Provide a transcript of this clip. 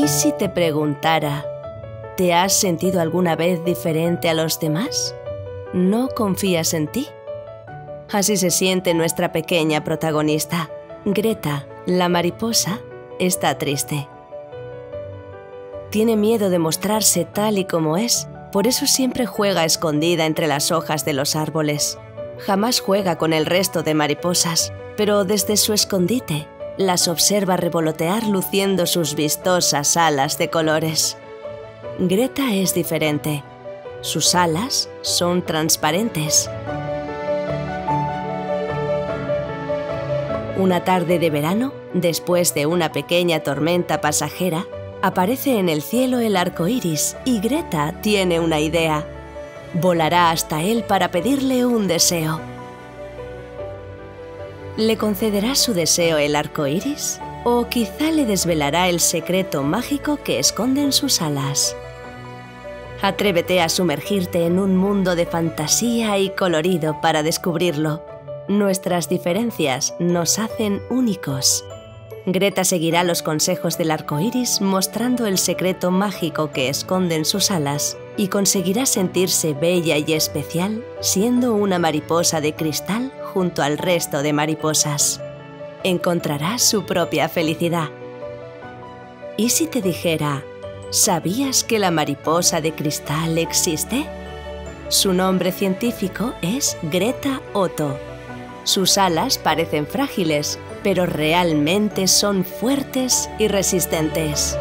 ¿Y si te preguntara, ¿te has sentido alguna vez diferente a los demás? ¿No confías en ti? Así se siente nuestra pequeña protagonista. Greta, la mariposa, está triste. Tiene miedo de mostrarse tal y como es, por eso siempre juega escondida entre las hojas de los árboles. Jamás juega con el resto de mariposas, pero desde su escondite las observa revolotear luciendo sus vistosas alas de colores. Greta es diferente. Sus alas son transparentes. Una tarde de verano, después de una pequeña tormenta pasajera, aparece en el cielo el arco iris y Greta tiene una idea. Volará hasta él para pedirle un deseo. ¿Le concederá su deseo el arco iris? ¿O quizá le desvelará el secreto mágico que esconde en sus alas? Atrévete a sumergirte en un mundo de fantasía y colorido para descubrirlo. Nuestras diferencias nos hacen únicos. Greta seguirá los consejos del arco iris mostrando el secreto mágico que esconde en sus alas y conseguirá sentirse bella y especial siendo una mariposa de cristal junto al resto de mariposas. Encontrará su propia felicidad. ¿Y si te dijera, ¿sabías que la mariposa de cristal existe? Su nombre científico es Greta Otto. Sus alas parecen frágiles, pero realmente son fuertes y resistentes.